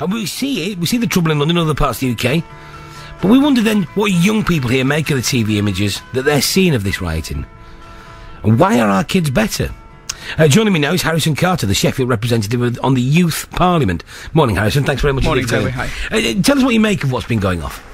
And we see it. We see the trouble in London and other parts of the UK. But we wonder then what young people here make of the TV images that they're seeing of this rioting. And why are our kids better? Uh, joining me now is Harrison Carter, the Sheffield representative on the Youth Parliament. Morning, Harrison. Thanks very much. Morning, Toby. Hi. Uh, uh, tell us what you make of what's been going off.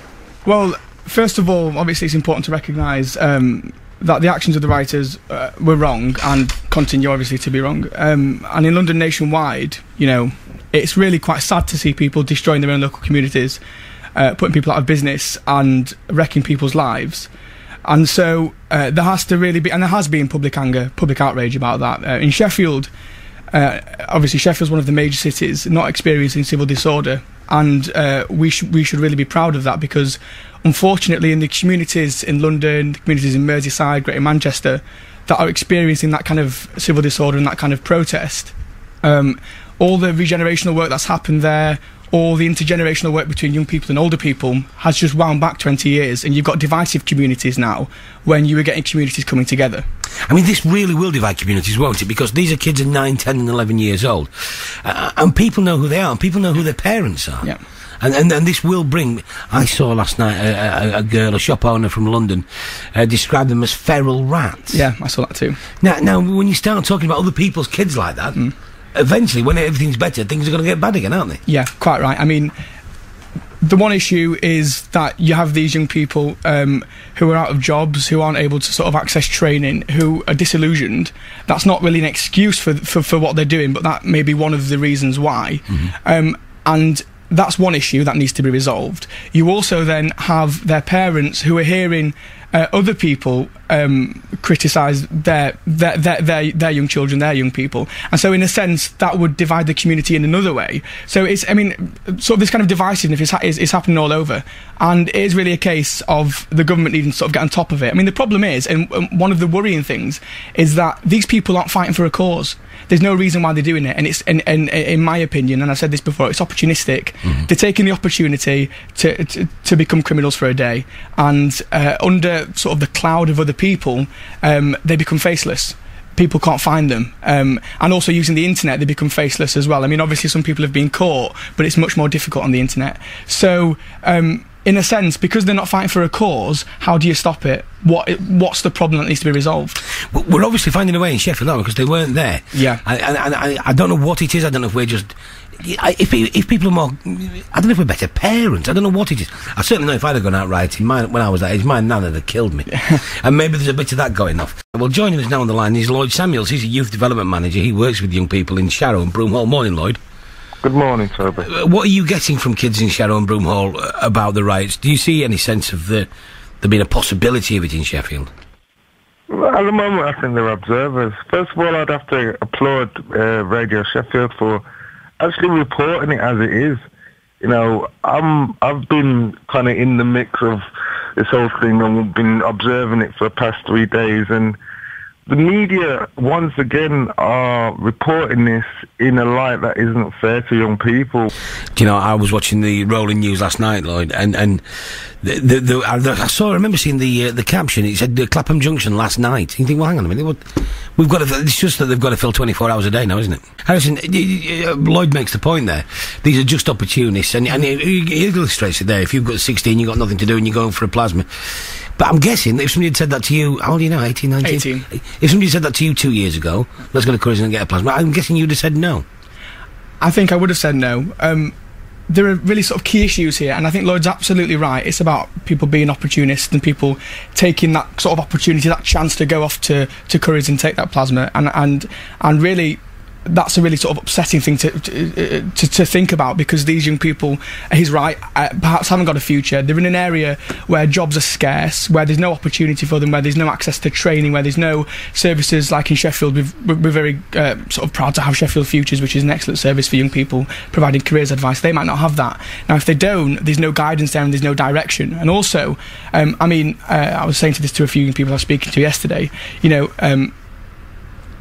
Well, first of all, obviously, it's important to recognise um, that the actions of the writers uh, were wrong and continue, obviously, to be wrong. Um, and in London nationwide, you know, it's really quite sad to see people destroying their own local communities uh, putting people out of business and wrecking people's lives. And so uh, there has to really be, and there has been public anger, public outrage about that. Uh, in Sheffield, uh, obviously Sheffield's one of the major cities not experiencing civil disorder, and uh, we should we should really be proud of that because, unfortunately, in the communities in London, the communities in Merseyside, Greater Manchester, that are experiencing that kind of civil disorder and that kind of protest, um, all the regenerational work that's happened there, all the intergenerational work between young people and older people has just wound back 20 years and you've got divisive communities now when you were getting communities coming together. I mean, this really will divide communities, won't it? Because these are kids of 9, 10 and 11 years old. Uh, and people know who they are and people know who their parents are. Yeah. And, and, and this will bring. I saw last night a, a, a girl, a shop owner from London, uh, describe them as feral rats. Yeah, I saw that too. Now, now, when you start talking about other people's kids like that, mm eventually, when everything's better, things are going to get bad again, aren't they? Yeah, quite right. I mean, the one issue is that you have these young people um, who are out of jobs, who aren't able to sort of access training, who are disillusioned. That's not really an excuse for for, for what they're doing, but that may be one of the reasons why. Mm-hmm. Um, and that's one issue that needs to be resolved. You also then have their parents who are hearing uh, other people um, criticise their their, their their their young children, their young people, and so in a sense that would divide the community in another way. So it's, I mean, sort of this kind of divisiveness is, is, is happening all over, and it is really a case of the government needing to sort of get on top of it. I mean, the problem is, and one of the worrying things is that these people aren't fighting for a cause there's no reason why they're doing it. And it's, and, and, in my opinion, and I've said this before, it's opportunistic. Mm-hmm. They're taking the opportunity to, to, to become criminals for a day, and uh, under sort of the cloud of other people, um, they become faceless people can't find them. Um, and also using the internet, they become faceless as well. I mean, obviously, some people have been caught, but it's much more difficult on the internet. So, um, in a sense, because they're not fighting for a cause, how do you stop it? What what's the problem that needs to be resolved? We're obviously finding a way in Sheffield, aren't we? Because they weren't there. Yeah. And I, I, I, don't know what it is. I don't know if we're just. If, if people are more, I don't know if we're better parents. I don't know what it is. I certainly know if I'd have gone out mine, when I was that age, my nan would have killed me. and maybe there's a bit of that going off. Well, joining us now on the line is Lloyd Samuels. He's a youth development manager. He works with young people in Sharrow and Broomhall. Morning, Lloyd. Good morning, Toby. Uh, what are you getting from kids in Sharrow and Broomhall uh, about the riots? Do you see any sense of the there being a possibility of it in Sheffield? Well, at the moment, I think they're observers. First of all, I'd have to applaud uh, Radio Sheffield for actually reporting it as it is. You know, I'm I've been kind of in the mix of this whole thing and been observing it for the past three days, and the media once again are reporting this in a light that isn't fair to young people. Do you know, I was watching the rolling news last night, Lloyd, and and the, the, the, I saw, I remember seeing the uh, the caption. It said Clapham Junction last night. You think, well, hang on a minute, what, we've got to. It's just that they've got to fill 24 hours a day now, isn't it? Harrison, uh, Lloyd makes the point there. These are just opportunists, and and he, he illustrates it there. If you've got 16, you've got nothing to do, and you're going for a plasma but I'm guessing if somebody had said that to you, how old are you now, 18, 19? 18. If somebody said that to you two years ago, let's go to Curry's and get a plasma, I'm guessing you'd have said no. I think I would have said no. Um, there are really sort of key issues here, and I think Lloyd's absolutely right. It's about people being opportunists and people taking that sort of opportunity, that chance to go off to, to Curry's and take that plasma, and and and really that's a really sort of upsetting thing to, to, to, to think about because these young people, he's right, uh, perhaps haven't got a future. They're in an area where jobs are scarce, where there's no opportunity for them, where there's no access to training, where there's no services like in Sheffield. we are very uh, sort of proud to have Sheffield Futures, which is an excellent service for young people providing careers advice. They might not have that. Now, if they don't, there's no guidance there and there's no direction. And also, um, I mean, uh, I was saying to this to a few young people I was speaking to yesterday, you know, um,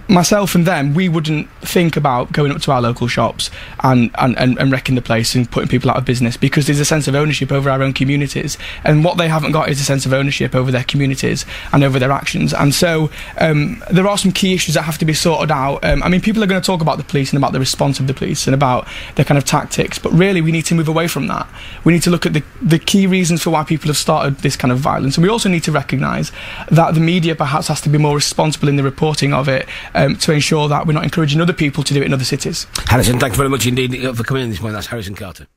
myself and them, we wouldn't think about going up to our local shops and, and, and, and, wrecking the place and putting people out of business because there's a sense of ownership over our own communities. And what they haven't got is a sense of ownership over their communities and over their actions. And so um, there are some key issues that have to be sorted out. Um, I mean, people are going to talk about the police and about the response of the police and about their kind of tactics, but really we need to move away from that. We need to look at the, the key reasons for why people have started this kind of violence. And we also need to recognise that the media perhaps has to be more responsible in the reporting of it um, to ensure that we're not encouraging other people to do it in other cities. Harrison, thanks very much indeed for coming in this morning. That's Harrison Carter.